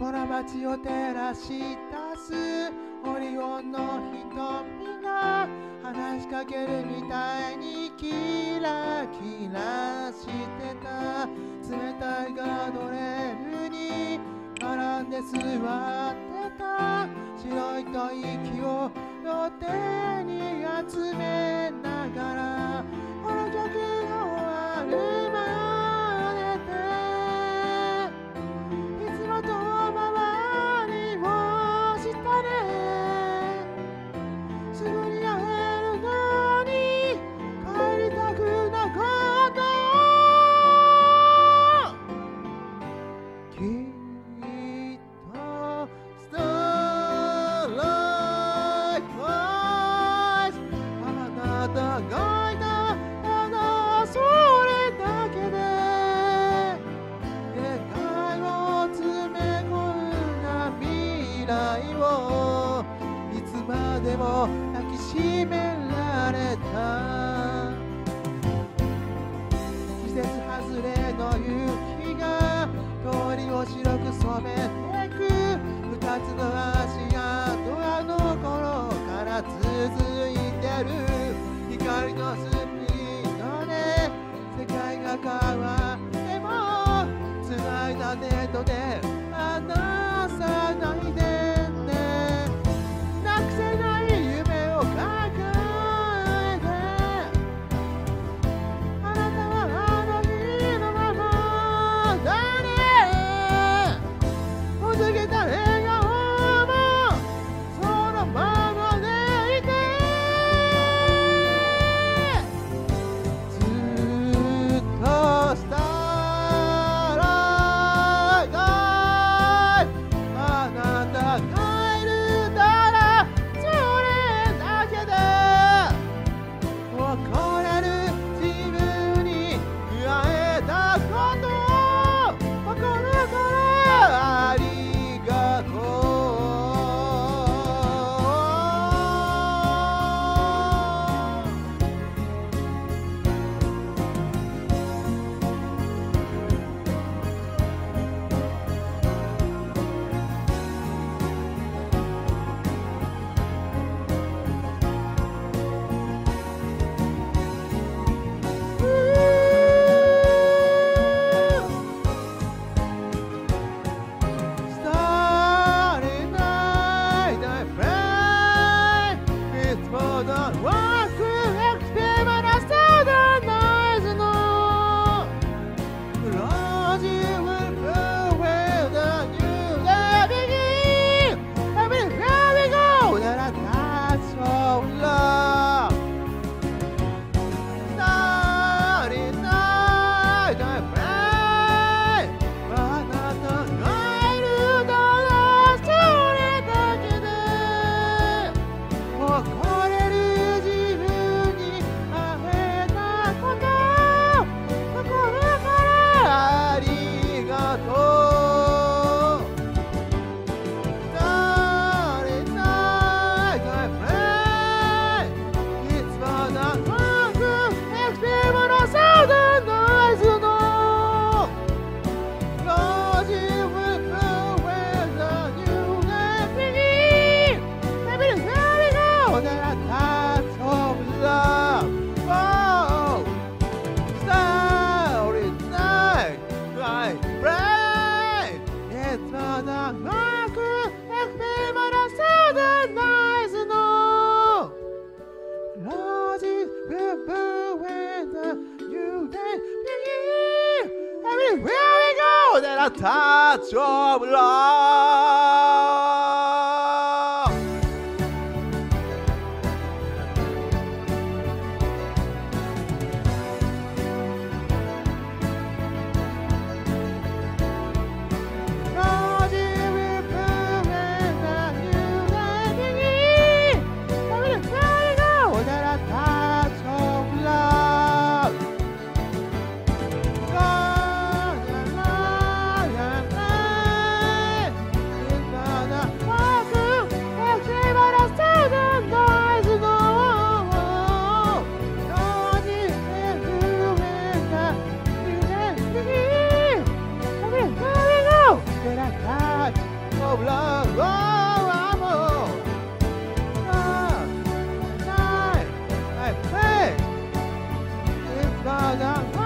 この街を照らし出す。オリオンの瞳が話しかけるみたいにキラキラしてた。冷たいガードレールに並んで座って。を抱きしめられた。季節外れの雪が通りを白く染めてく。二つの足跡あの頃から続いてる。光のスピードで世界が変わっても繋いだネットで touch of love. だ